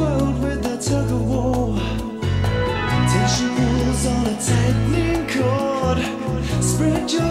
world with a tug of war. Tension rules on a tightening cord. Spread your